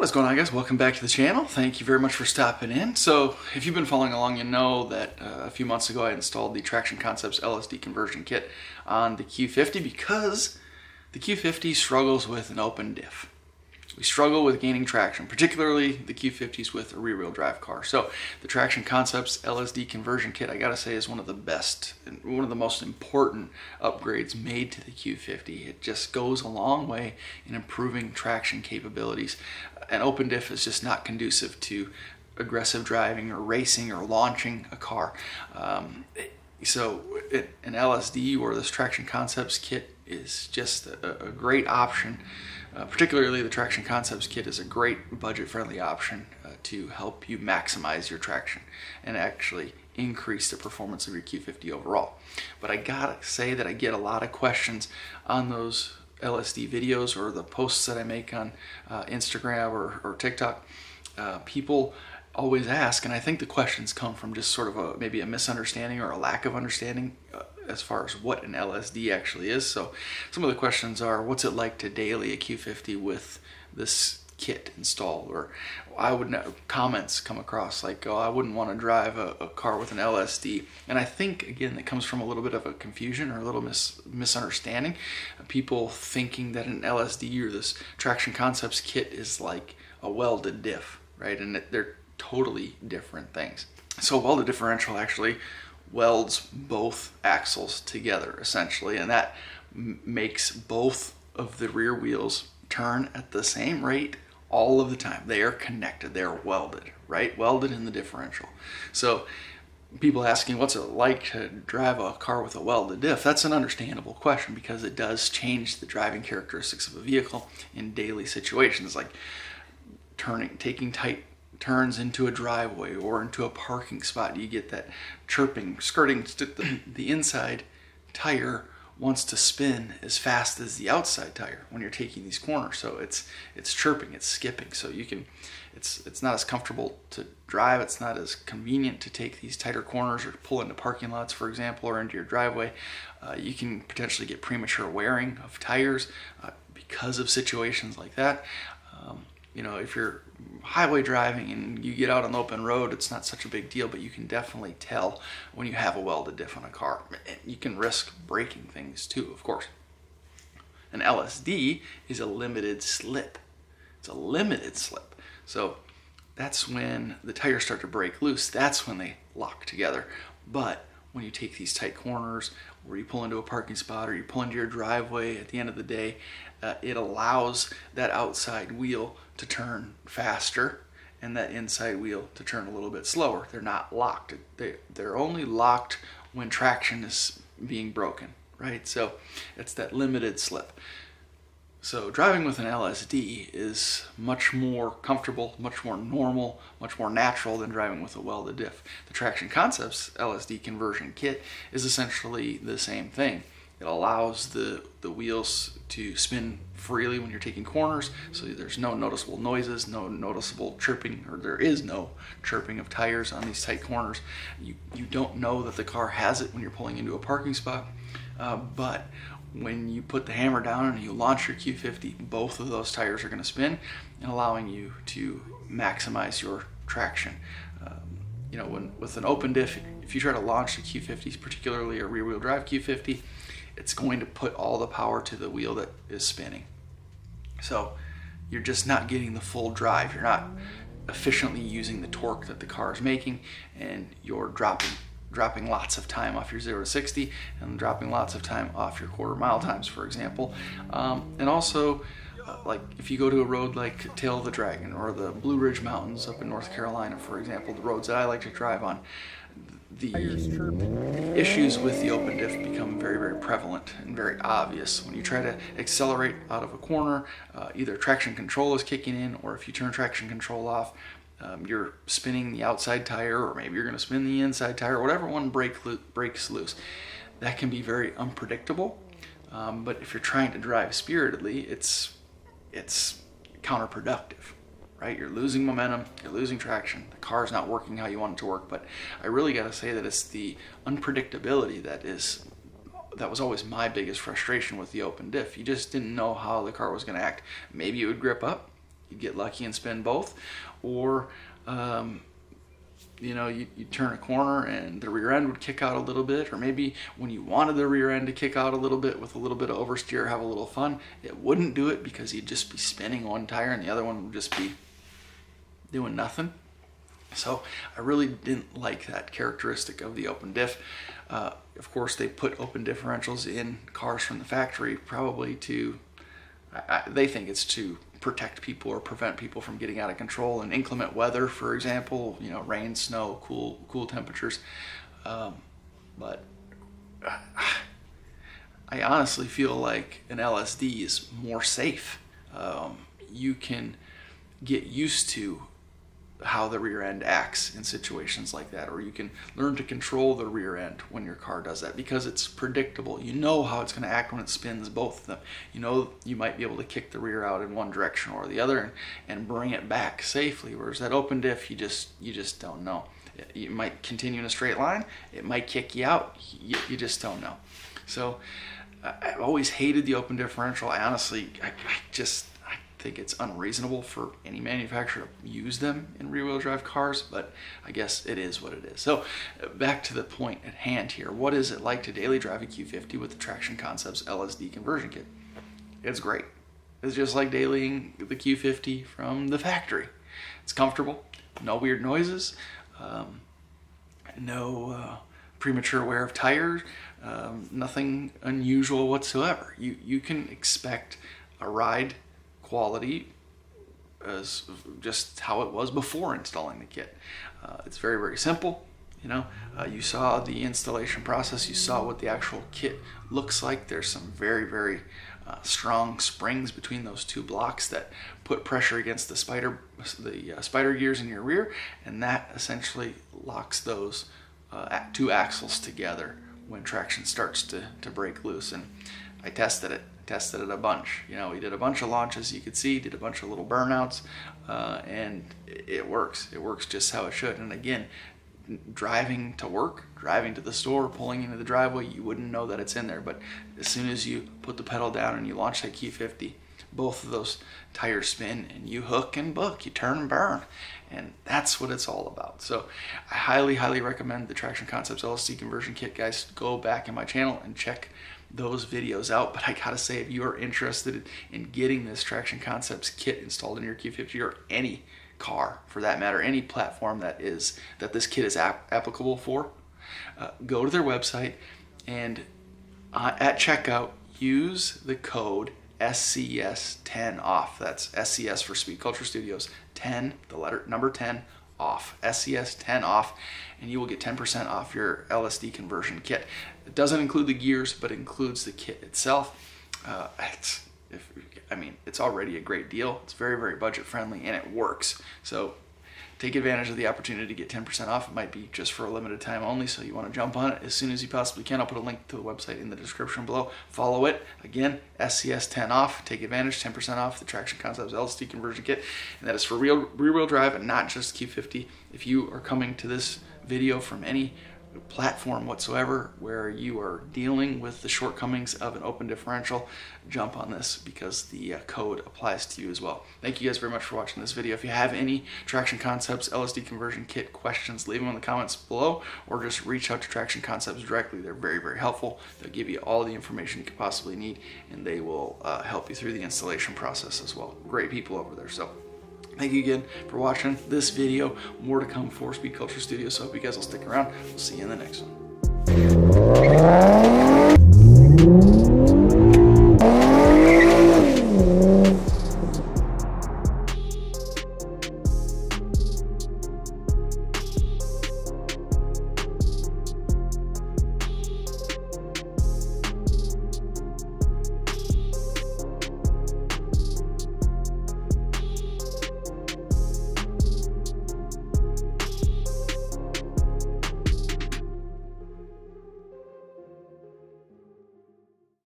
What's going on guys? Welcome back to the channel. Thank you very much for stopping in. So if you've been following along, you know that uh, a few months ago I installed the Traction Concepts LSD conversion kit on the Q50 because the Q50 struggles with an open diff we struggle with gaining traction, particularly the Q50s with a rear-wheel drive car. So the Traction Concepts LSD conversion kit, I gotta say, is one of the best and one of the most important upgrades made to the Q50. It just goes a long way in improving traction capabilities. An open diff is just not conducive to aggressive driving or racing or launching a car. Um, so it, an LSD or this Traction Concepts kit is just a, a great option uh, particularly the Traction Concepts Kit is a great budget-friendly option uh, to help you maximize your traction and actually increase the performance of your Q50 overall. But I gotta say that I get a lot of questions on those LSD videos or the posts that I make on uh, Instagram or, or TikTok. Uh, people always ask, and I think the questions come from just sort of a maybe a misunderstanding or a lack of understanding uh, as far as what an LSD actually is. So some of the questions are, what's it like to daily a Q50 with this kit installed? Or I would know comments come across like, oh, I wouldn't want to drive a, a, car with an LSD. And I think, again, it comes from a little bit of a confusion or a little mis misunderstanding. People thinking that an LSD or this Traction Concepts kit is like a welded diff, right? And they're totally different things. So welded differential actually welds both axles together essentially and that makes both of the rear wheels turn at the same rate all of the time. They are connected, they are welded, right? Welded in the differential. So people asking what's it like to drive a car with a welded diff, that's an understandable question because it does change the driving characteristics of a vehicle in daily situations like turning, taking tight turns into a driveway or into a parking spot, you get that chirping, skirting. The, the inside tire wants to spin as fast as the outside tire when you're taking these corners. So it's it's chirping, it's skipping. So you can, it's it's not as comfortable to drive. It's not as convenient to take these tighter corners or pull into parking lots, for example, or into your driveway. Uh, you can potentially get premature wearing of tires uh, because of situations like that. Um, you know, if you're highway driving and you get out on the open road, it's not such a big deal, but you can definitely tell when you have a welded diff on a car. You can risk breaking things too, of course. An LSD is a limited slip. It's a limited slip. So that's when the tires start to break loose. That's when they lock together. But when you take these tight corners or you pull into a parking spot or you pull into your driveway at the end of the day, uh, it allows that outside wheel to turn faster and that inside wheel to turn a little bit slower. They're not locked. They, they're only locked when traction is being broken, right? So it's that limited slip. So driving with an LSD is much more comfortable, much more normal, much more natural than driving with a welded diff. The Traction Concepts LSD conversion kit is essentially the same thing. It allows the, the wheels to spin freely when you're taking corners, so there's no noticeable noises, no noticeable chirping, or there is no chirping of tires on these tight corners. You, you don't know that the car has it when you're pulling into a parking spot, uh, but when you put the hammer down and you launch your Q50, both of those tires are going to spin and allowing you to maximize your traction. Um, you know, when with an open diff, if you try to launch the Q50, particularly a rear wheel drive Q50, it's going to put all the power to the wheel that is spinning. So you're just not getting the full drive. You're not efficiently using the torque that the car is making and you're dropping dropping lots of time off your 0 to 60 and dropping lots of time off your quarter mile times for example um, and also uh, like if you go to a road like Tail of the Dragon or the Blue Ridge Mountains up in North Carolina for example the roads that I like to drive on the issues with the open diff become very, very prevalent and very obvious. When you try to accelerate out of a corner, uh, either traction control is kicking in, or if you turn traction control off, um, you're spinning the outside tire, or maybe you're going to spin the inside tire, whatever one break lo breaks loose. That can be very unpredictable. Um, but if you're trying to drive spiritedly, it's it's counterproductive right? You're losing momentum, you're losing traction, the car's not working how you want it to work, but I really gotta say that it's the unpredictability that is that was always my biggest frustration with the open diff. You just didn't know how the car was gonna act. Maybe it would grip up, you'd get lucky and spin both, or um, you know, you, you turn a corner and the rear end would kick out a little bit, or maybe when you wanted the rear end to kick out a little bit with a little bit of oversteer, have a little fun, it wouldn't do it because you'd just be spinning one tire and the other one would just be doing nothing. So I really didn't like that characteristic of the open diff. Uh, of course, they put open differentials in cars from the factory probably to, I, they think it's to protect people or prevent people from getting out of control in inclement weather, for example, you know, rain, snow, cool, cool temperatures. Um, but I honestly feel like an LSD is more safe. Um, you can get used to how the rear end acts in situations like that, or you can learn to control the rear end when your car does that because it's predictable. You know how it's going to act when it spins both of them. You know you might be able to kick the rear out in one direction or the other and, and bring it back safely. Whereas that open diff, you just you just don't know. You might continue in a straight line. It might kick you out. You, you just don't know. So I've always hated the open differential. I honestly, I, I just think it's unreasonable for any manufacturer to use them in rear wheel drive cars, but I guess it is what it is. So back to the point at hand here. What is it like to daily drive a Q50 with the Traction Concepts LSD conversion kit? It's great. It's just like dailying the Q50 from the factory. It's comfortable, no weird noises, um, no uh, premature wear of tires, um, nothing unusual whatsoever. You, you can expect a ride quality as just how it was before installing the kit. Uh, it's very, very simple. You know, uh, you saw the installation process, you saw what the actual kit looks like. There's some very, very uh, strong springs between those two blocks that put pressure against the spider, the uh, spider gears in your rear, and that essentially locks those uh, two axles together when traction starts to, to break loose. And I tested it tested it a bunch. You know, we did a bunch of launches, you could see, did a bunch of little burnouts, uh, and it works. It works just how it should. And again, driving to work, driving to the store, pulling into the driveway, you wouldn't know that it's in there. But as soon as you put the pedal down and you launch that Q50, both of those tires spin and you hook and book, you turn and burn. And that's what it's all about. So I highly, highly recommend the Traction Concepts LSD conversion kit, guys. Go back in my channel and check those videos out. But I gotta say, if you are interested in getting this Traction Concepts kit installed in your Q50 or any car for that matter, any platform that is that this kit is ap applicable for, uh, go to their website and uh, at checkout use the code SCS10 off. That's SCS for Speed Culture Studios 10, the letter number 10 off. SCS 10 off, and you will get 10% off your LSD conversion kit. It doesn't include the gears, but includes the kit itself. Uh, it's, if, I mean, it's already a great deal. It's very, very budget friendly, and it works. So take advantage of the opportunity to get 10% off. It might be just for a limited time only, so you want to jump on it as soon as you possibly can. I'll put a link to the website in the description below. Follow it. Again, SCS10 off. Take advantage, 10% off the Traction Concepts LSD conversion kit. And that is for real rear-wheel drive and not just Q50. If you are coming to this video from any platform whatsoever where you are dealing with the shortcomings of an open differential, jump on this because the uh, code applies to you as well. Thank you guys very much for watching this video. If you have any Traction Concepts LSD conversion kit questions, leave them in the comments below or just reach out to Traction Concepts directly. They're very, very helpful. They'll give you all the information you could possibly need and they will uh, help you through the installation process as well. Great people over there. So Thank you again for watching this video. More to come for Speed Culture Studios, so I hope you guys will stick around. We'll see you in the next one.